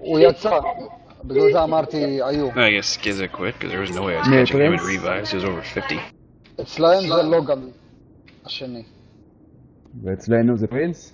הוא יצא, בגלל זה אמרתי היו. I guess Giza quit because there was no way I was Yeah, catching him in Prince. revives. He was over 50. אצלהם זה לא גם השני. ואצלנו זה פרינס?